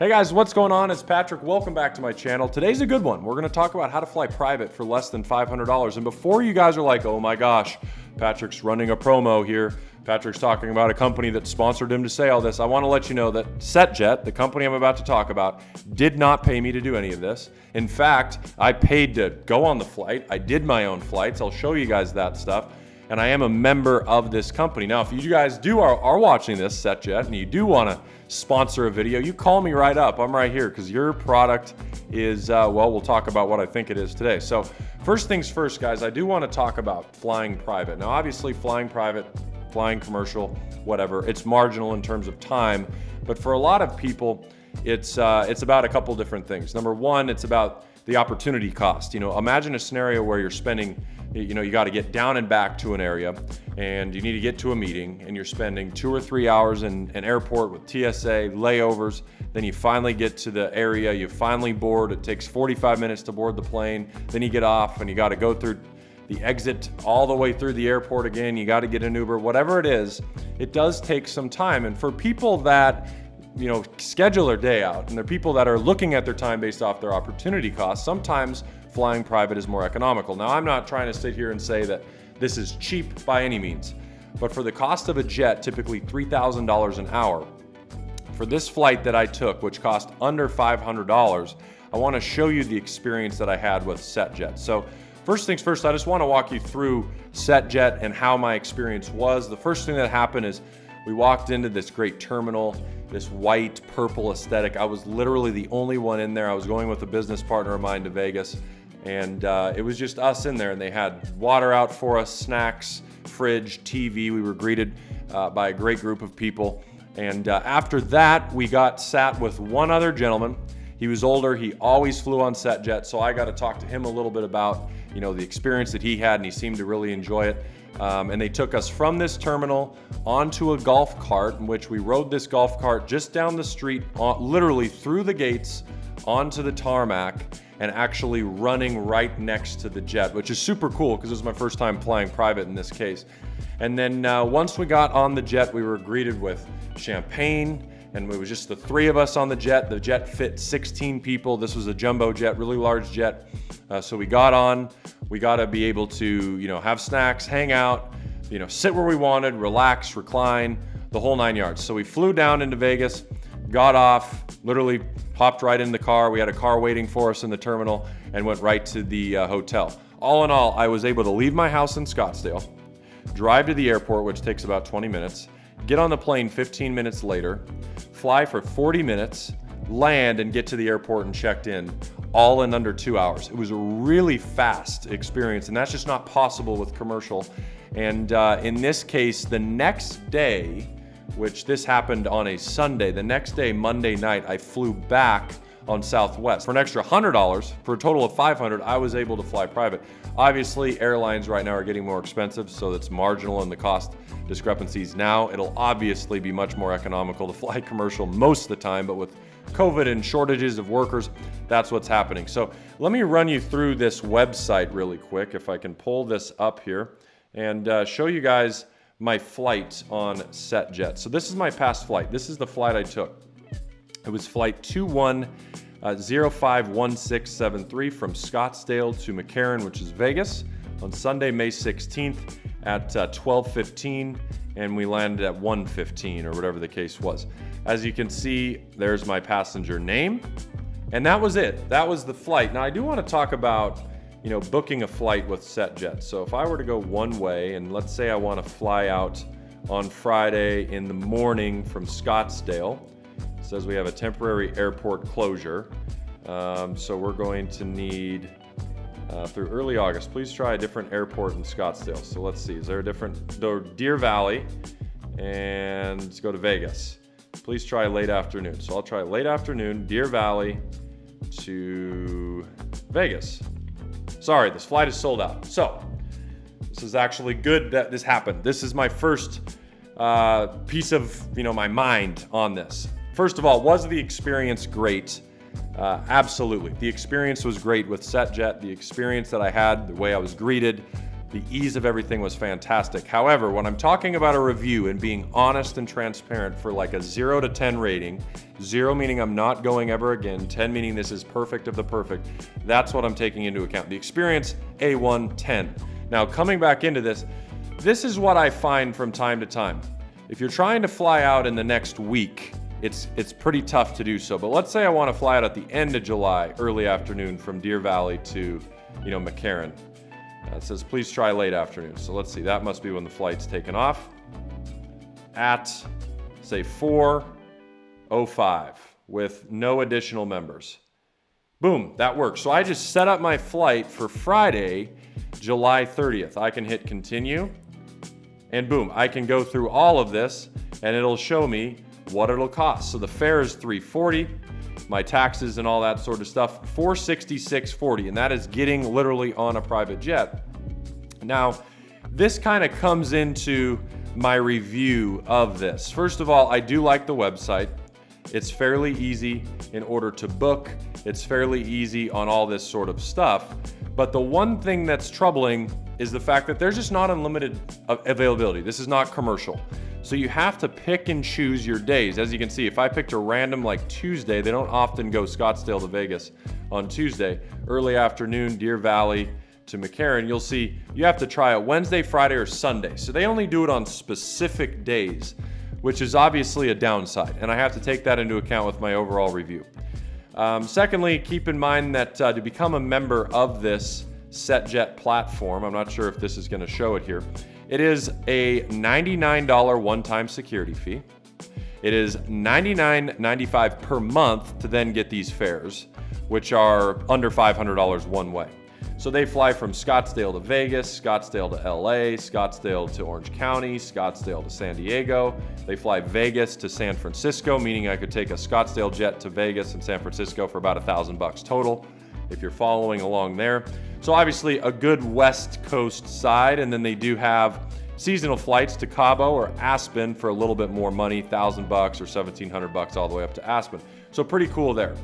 Hey guys, what's going on? It's Patrick. Welcome back to my channel. Today's a good one. We're gonna talk about how to fly private for less than $500. And before you guys are like, oh my gosh, Patrick's running a promo here. Patrick's talking about a company that sponsored him to say all this. I wanna let you know that SetJet, the company I'm about to talk about, did not pay me to do any of this. In fact, I paid to go on the flight. I did my own flights. I'll show you guys that stuff and I am a member of this company. Now, if you guys do are, are watching this SetJet and you do want to sponsor a video, you call me right up. I'm right here because your product is, uh, well, we'll talk about what I think it is today. So first things first, guys, I do want to talk about flying private. Now, obviously flying private, flying commercial, whatever, it's marginal in terms of time, but for a lot of people, it's, uh, it's about a couple different things. Number one, it's about the opportunity cost. You know, imagine a scenario where you're spending you know, you got to get down and back to an area and you need to get to a meeting and you're spending two or three hours in an airport with TSA, layovers. Then you finally get to the area, you finally board. It takes 45 minutes to board the plane. Then you get off and you got to go through the exit all the way through the airport again. You got to get an Uber, whatever it is. It does take some time. And for people that you know, schedule their day out, and they're people that are looking at their time based off their opportunity cost, Sometimes flying private is more economical. Now, I'm not trying to sit here and say that this is cheap by any means, but for the cost of a jet, typically $3,000 an hour, for this flight that I took, which cost under $500, I want to show you the experience that I had with SetJet. So first things first, I just want to walk you through SetJet and how my experience was. The first thing that happened is we walked into this great terminal, this white purple aesthetic. I was literally the only one in there. I was going with a business partner of mine to Vegas and uh, it was just us in there and they had water out for us snacks fridge tv we were greeted uh, by a great group of people and uh, after that we got sat with one other gentleman he was older he always flew on SetJet so i got to talk to him a little bit about you know the experience that he had and he seemed to really enjoy it um, and they took us from this terminal onto a golf cart in which we rode this golf cart just down the street on, literally through the gates onto the tarmac and actually running right next to the jet, which is super cool because it was my first time flying private in this case. And then uh, once we got on the jet, we were greeted with champagne, and it was just the three of us on the jet. The jet fit 16 people. This was a jumbo jet, really large jet. Uh, so we got on. We got to be able to, you know, have snacks, hang out, you know, sit where we wanted, relax, recline, the whole nine yards. So we flew down into Vegas got off, literally hopped right in the car. We had a car waiting for us in the terminal and went right to the uh, hotel. All in all, I was able to leave my house in Scottsdale, drive to the airport, which takes about 20 minutes, get on the plane 15 minutes later, fly for 40 minutes, land and get to the airport and checked in all in under two hours. It was a really fast experience, and that's just not possible with commercial. And uh, in this case, the next day, which this happened on a Sunday. The next day, Monday night, I flew back on Southwest. For an extra $100, for a total of 500, I was able to fly private. Obviously, airlines right now are getting more expensive, so that's marginal in the cost discrepancies now. It'll obviously be much more economical to fly commercial most of the time, but with COVID and shortages of workers, that's what's happening. So let me run you through this website really quick, if I can pull this up here and uh, show you guys my flight on SetJet. So this is my past flight. This is the flight I took. It was flight 21051673 uh, from Scottsdale to McCarran, which is Vegas, on Sunday, May 16th at uh, 12:15, and we landed at 1:15 or whatever the case was. As you can see, there's my passenger name, and that was it. That was the flight. Now I do want to talk about you know, booking a flight with SetJet. So if I were to go one way, and let's say I want to fly out on Friday in the morning from Scottsdale, it says we have a temporary airport closure. Um, so we're going to need uh, through early August. Please try a different airport in Scottsdale. So let's see, is there a different, Deer Valley, and let's go to Vegas. Please try late afternoon. So I'll try late afternoon, Deer Valley to Vegas. Sorry, this flight is sold out. So, this is actually good that this happened. This is my first uh, piece of, you know, my mind on this. First of all, was the experience great? Uh, absolutely. The experience was great with SetJet. The experience that I had, the way I was greeted, The ease of everything was fantastic. However, when I'm talking about a review and being honest and transparent for like a 0 to 10 rating, 0 meaning I'm not going ever again, 10 meaning this is perfect of the perfect, that's what I'm taking into account. The experience, A1, 10. Now, coming back into this, this is what I find from time to time. If you're trying to fly out in the next week, it's it's pretty tough to do so. But let's say I want to fly out at the end of July, early afternoon from Deer Valley to, you know, McCarran. Uh, it says please try late afternoon. So let's see, that must be when the flight's taken off. At say 4:05 with no additional members. Boom, that works. So I just set up my flight for Friday, July 30th. I can hit continue and boom, I can go through all of this and it'll show me what it'll cost. So the fare is 340, my taxes and all that sort of stuff, 466.40, and that is getting literally on a private jet. Now, this kind of comes into my review of this. First of all, I do like the website. It's fairly easy in order to book. It's fairly easy on all this sort of stuff. But the one thing that's troubling is the fact that there's just not unlimited availability. This is not commercial. So you have to pick and choose your days. As you can see, if I picked a random like Tuesday, they don't often go Scottsdale to Vegas on Tuesday. Early afternoon, Deer Valley to McCarran, you'll see you have to try it Wednesday, Friday, or Sunday. So they only do it on specific days, which is obviously a downside. And I have to take that into account with my overall review. Um, secondly, keep in mind that uh, to become a member of this SetJet platform, I'm not sure if this is going to show it here, it is a $99 one-time security fee. It is $99.95 per month to then get these fares, which are under $500 one way. So they fly from Scottsdale to Vegas, Scottsdale to LA, Scottsdale to Orange County, Scottsdale to San Diego. They fly Vegas to San Francisco, meaning I could take a Scottsdale jet to Vegas and San Francisco for about a thousand bucks total if you're following along there. So obviously a good West Coast side, and then they do have seasonal flights to Cabo or Aspen for a little bit more money, thousand bucks or 1700 bucks all the way up to Aspen. So pretty cool there.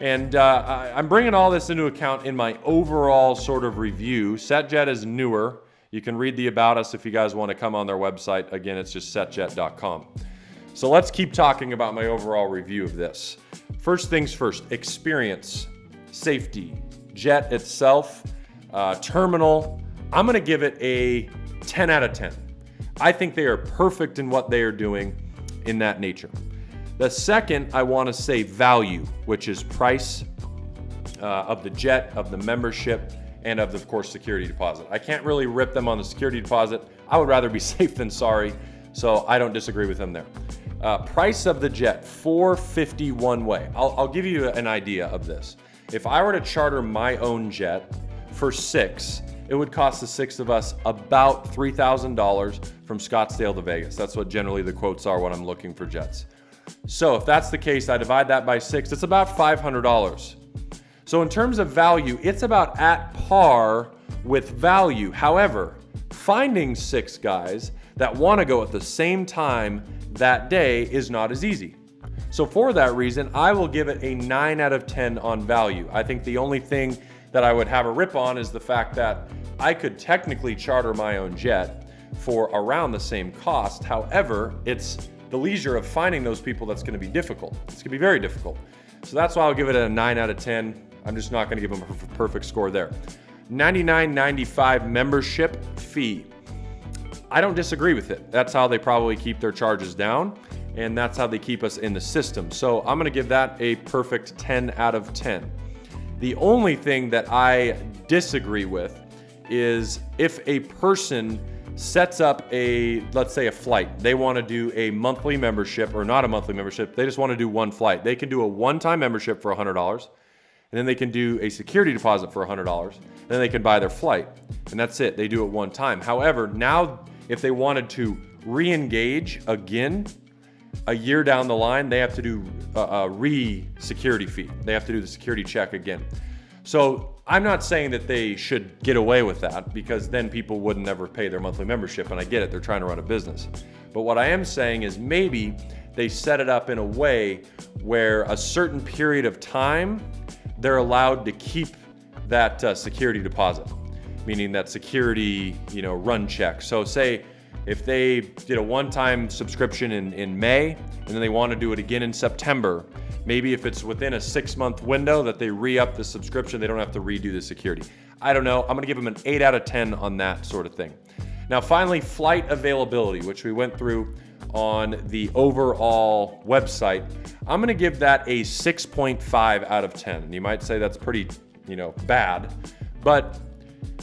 And uh, I'm bringing all this into account in my overall sort of review. SetJet is newer. You can read the about us if you guys want to come on their website. Again, it's just setjet.com. So let's keep talking about my overall review of this. First things first, experience, safety, jet itself, uh, terminal. I'm going to give it a 10 out of 10. I think they are perfect in what they are doing in that nature. The second, I want to say value, which is price uh, of the jet, of the membership, and of, the, of course, security deposit. I can't really rip them on the security deposit. I would rather be safe than sorry, so I don't disagree with them there. Uh, price of the jet, 451 way. I'll, I'll give you an idea of this. If I were to charter my own jet for six, it would cost the six of us about $3,000 from Scottsdale to Vegas. That's what generally the quotes are when I'm looking for jets. So if that's the case, I divide that by six, it's about $500. So in terms of value, it's about at par with value. However, finding six guys that want to go at the same time that day is not as easy. So for that reason, I will give it a 9 out of 10 on value. I think the only thing that I would have a rip on is the fact that I could technically charter my own jet for around the same cost. However, it's the leisure of finding those people that's going to be difficult. It's to be very difficult. So that's why I'll give it a 9 out of 10. I'm just not going to give them a perfect score there. 99.95 membership fee. I don't disagree with it. That's how they probably keep their charges down and that's how they keep us in the system. So I'm gonna give that a perfect 10 out of 10. The only thing that I disagree with is if a person sets up a, let's say a flight, they wanna do a monthly membership or not a monthly membership, they just wanna do one flight. They can do a one-time membership for $100 and then they can do a security deposit for $100. Then they can buy their flight and that's it. They do it one time. However, now if they wanted to re-engage again a year down the line, they have to do a, a re security fee. They have to do the security check again. So I'm not saying that they should get away with that because then people wouldn't ever pay their monthly membership. And I get it, they're trying to run a business. But what I am saying is maybe they set it up in a way where a certain period of time they're allowed to keep that uh, security deposit. meaning that security, you know, run check. So say if they did a one-time subscription in, in May and then they want to do it again in September, maybe if it's within a six-month window that they re-up the subscription, they don't have to redo the security. I don't know. I'm going to give them an 8 out of 10 on that sort of thing. Now, finally, flight availability, which we went through on the overall website. I'm going to give that a 6.5 out of 10. And you might say that's pretty, you know, bad, but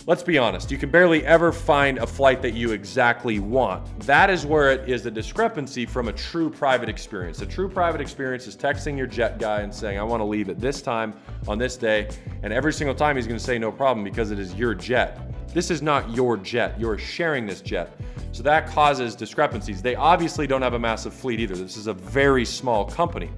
let's be honest, you can barely ever find a flight that you exactly want. That is where it is a discrepancy from a true private experience. A true private experience is texting your jet guy and saying, I want to leave at this time on this day. And every single time he's going to say no problem because it is your jet. This is not your jet. You're sharing this jet. So that causes discrepancies. They obviously don't have a massive fleet either. This is a very small company.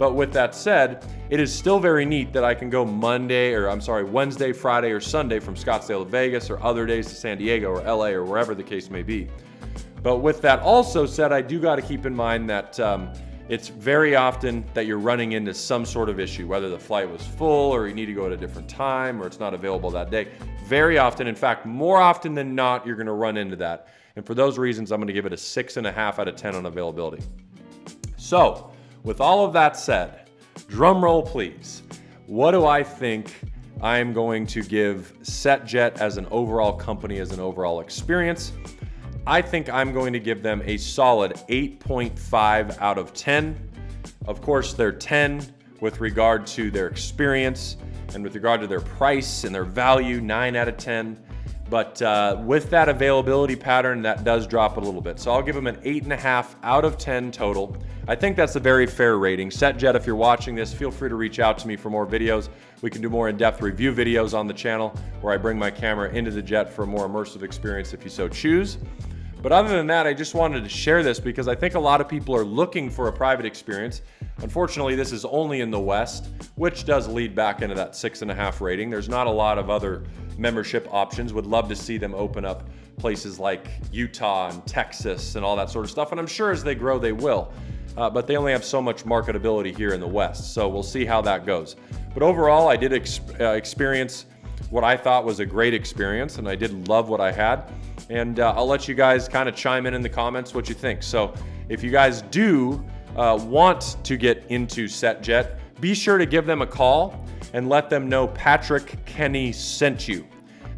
But with that said, it is still very neat that I can go Monday, or I'm sorry, Wednesday, Friday, or Sunday from Scottsdale to Vegas, or other days to San Diego or LA, or wherever the case may be. But with that also said, I do got to keep in mind that um, it's very often that you're running into some sort of issue, whether the flight was full, or you need to go at a different time, or it's not available that day. Very often, in fact, more often than not, you're going to run into that. And for those reasons, I'm going to give it a six and a half out of 10 on availability. So, with all of that said, drum roll please. What do I think I'm going to give SetJet as an overall company, as an overall experience? I think I'm going to give them a solid 8.5 out of 10. Of course, they're 10 with regard to their experience and with regard to their price and their value, 9 out of 10. But uh, with that availability pattern, that does drop a little bit. So I'll give them an 8.5 out of 10 total. I think that's a very fair rating. SetJet, if you're watching this, feel free to reach out to me for more videos. We can do more in-depth review videos on the channel where I bring my camera into the jet for a more immersive experience if you so choose. But other than that, I just wanted to share this because I think a lot of people are looking for a private experience. Unfortunately, this is only in the West, which does lead back into that six and a half rating. There's not a lot of other membership options. Would love to see them open up places like Utah and Texas and all that sort of stuff. And I'm sure as they grow, they will. Uh, but they only have so much marketability here in the West. So we'll see how that goes. But overall, I did ex uh, experience what I thought was a great experience, and I did love what I had. And uh, I'll let you guys kind of chime in in the comments what you think. So if you guys do uh, want to get into SetJet, be sure to give them a call and let them know Patrick Kenney sent you.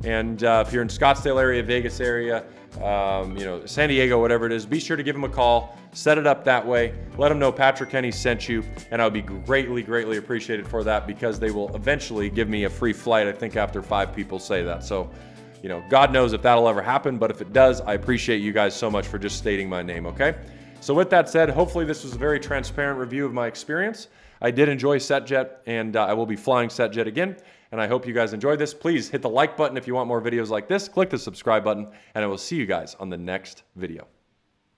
And uh, if you're in Scottsdale area, Vegas area, um, you know, San Diego, whatever it is, be sure to give them a call, set it up that way, let them know Patrick Kenney sent you, and I'll be greatly, greatly appreciated for that because they will eventually give me a free flight, I think after five people say that. So you know, God knows if that'll ever happen, but if it does, I appreciate you guys so much for just stating my name, okay? So with that said, hopefully this was a very transparent review of my experience. I did enjoy SetJet, and uh, I will be flying SetJet again, and I hope you guys enjoyed this. Please hit the like button if you want more videos like this, click the subscribe button, and I will see you guys on the next video.